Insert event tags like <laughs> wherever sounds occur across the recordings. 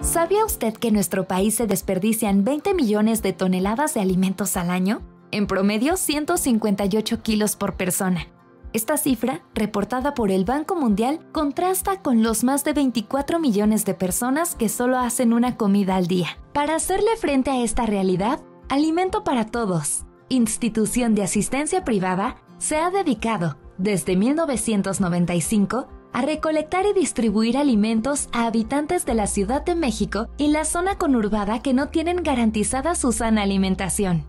¿Sabía usted que en nuestro país se desperdician 20 millones de toneladas de alimentos al año? En promedio, 158 kilos por persona. Esta cifra, reportada por el Banco Mundial, contrasta con los más de 24 millones de personas que solo hacen una comida al día. Para hacerle frente a esta realidad, Alimento para Todos, institución de asistencia privada, se ha dedicado, desde 1995, a recolectar y distribuir alimentos a habitantes de la Ciudad de México y la zona conurbada que no tienen garantizada su sana alimentación.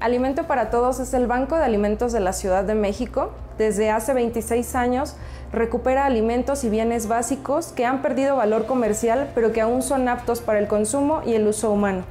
Alimento para Todos es el Banco de Alimentos de la Ciudad de México. Desde hace 26 años recupera alimentos y bienes básicos que han perdido valor comercial pero que aún son aptos para el consumo y el uso humano.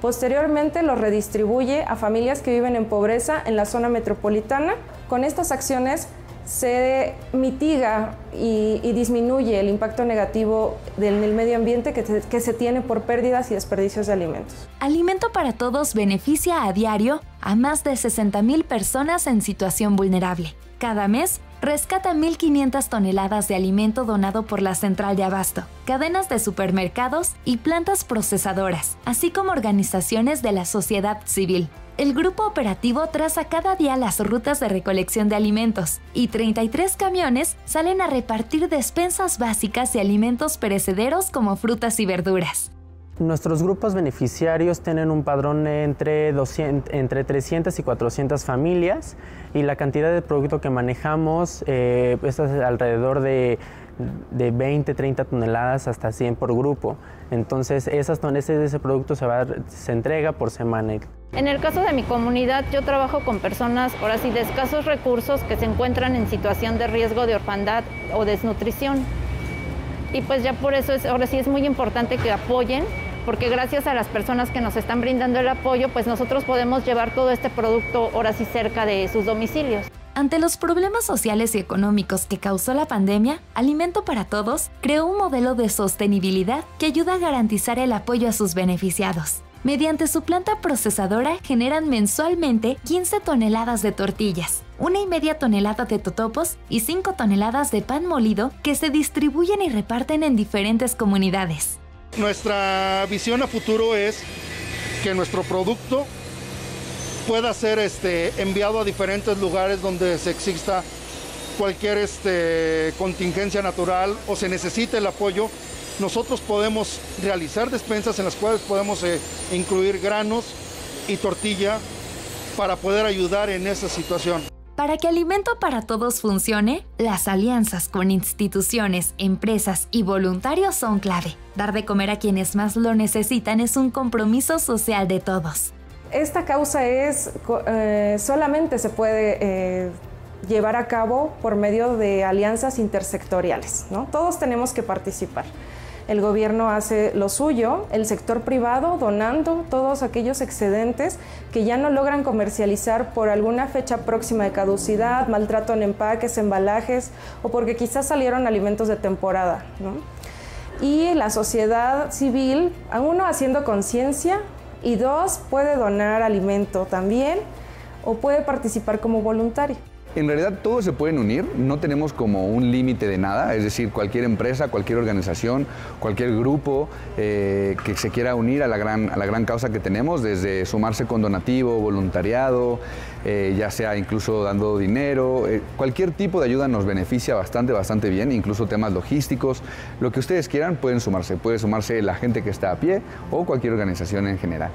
Posteriormente los redistribuye a familias que viven en pobreza en la zona metropolitana. Con estas acciones se mitiga y, disminuye el impacto negativo del, medio ambiente que, que se tiene por pérdidas y desperdicios de alimentos. Alimento para Todos beneficia a diario a más de 60.000 personas en situación vulnerable. Cada mes rescata 1.500 toneladas de alimento donado por la Central de Abasto, cadenas de supermercados y plantas procesadoras, así como organizaciones de la sociedad civil. El grupo operativo traza cada día las rutas de recolección de alimentos y 33 camiones salen a repartir despensas básicas de alimentos perecederos como frutas y verduras. Nuestros grupos beneficiarios tienen un padrón entre, 200, entre 300 y 400 familias y la cantidad de producto que manejamos eh, es alrededor de, de, 20, 30 toneladas hasta 100 por grupo. Entonces esas, ese, ese producto se, va, se entrega por semana. En el caso de mi comunidad, yo trabajo con personas, ahora sí, de escasos recursos que se encuentran en situación de riesgo de orfandad o desnutrición. Y pues ya por eso es, ahora sí es muy importante que apoyen porque gracias a las personas que nos están brindando el apoyo, pues nosotros podemos llevar todo este producto ahora sí cerca de sus domicilios. Ante los problemas sociales y económicos que causó la pandemia, Alimento para Todos creó un modelo de sostenibilidad que ayuda a garantizar el apoyo a sus beneficiados. Mediante su planta procesadora generan mensualmente 15 toneladas de tortillas, una y media tonelada de totopos y 5 toneladas de pan molido que se distribuyen y reparten en diferentes comunidades. Nuestra visión a futuro es que nuestro producto pueda ser este, enviado a diferentes lugares donde se exista cualquier este, contingencia natural o se necesite el apoyo. Nosotros podemos realizar despensas en las cuales podemos eh, incluir granos y tortilla para poder ayudar en esa situación. Para que Alimento para Todos funcione, las alianzas con instituciones, empresas y voluntarios son clave. Dar de comer a quienes más lo necesitan es un compromiso social de todos. Esta causa es eh, solamente se puede eh, llevar a cabo por medio de alianzas intersectoriales. ¿no? Todos tenemos que participar el gobierno hace lo suyo, el sector privado donando todos aquellos excedentes que ya no logran comercializar por alguna fecha próxima de caducidad, maltrato en empaques, embalajes o porque quizás salieron alimentos de temporada. Y la sociedad civil, uno haciendo conciencia y dos, puede donar alimento también o puede participar como voluntario. En realidad todos se pueden unir, no tenemos como un límite de nada, es decir, cualquier empresa, cualquier organización, cualquier grupo eh, que se quiera unir a la, gran, a la gran causa que tenemos, desde sumarse con donativo, voluntariado, eh, ya sea incluso dando dinero, eh, cualquier tipo de ayuda nos beneficia bastante, bastante bien, incluso temas logísticos, lo que ustedes quieran pueden sumarse, puede sumarse la gente que está a pie o cualquier organización en general.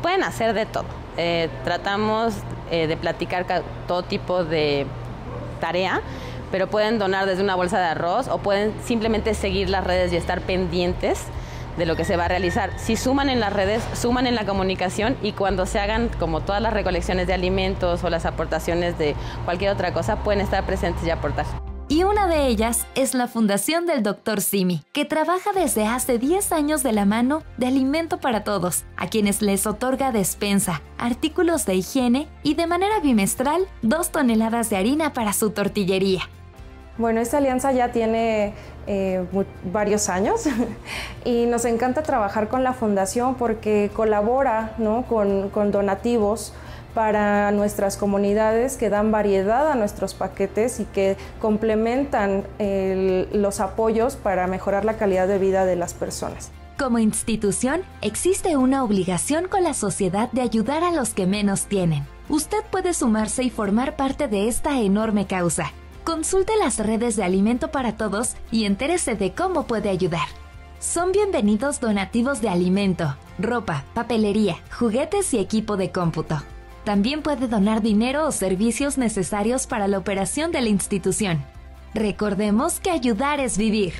Pueden hacer de todo. Eh, tratamos eh, de platicar todo tipo de tarea, pero pueden donar desde una bolsa de arroz o pueden simplemente seguir las redes y estar pendientes de lo que se va a realizar. Si suman en las redes, suman en la comunicación y cuando se hagan como todas las recolecciones de alimentos o las aportaciones de cualquier otra cosa, pueden estar presentes y aportar. Y una de ellas es la Fundación del Dr. Simi, que trabaja desde hace 10 años de la mano de Alimento para Todos, a quienes les otorga despensa, artículos de higiene y de manera bimestral 2 toneladas de harina para su tortillería. Bueno, esta alianza ya tiene eh, varios años <laughs> y nos encanta trabajar con la fundación porque colabora con, con donativos para nuestras comunidades que dan variedad a nuestros paquetes y que complementan los apoyos para mejorar la calidad de vida de las personas. Como institución, existe una obligación con la sociedad de ayudar a los que menos tienen. Usted puede sumarse y formar parte de esta enorme causa. Consulte las redes de Alimento para Todos y entérese de cómo puede ayudar. Son bienvenidos donativos de alimento, ropa, papelería, juguetes y equipo de cómputo. También puede donar dinero o servicios necesarios para la operación de la institución. Recordemos que ayudar es vivir.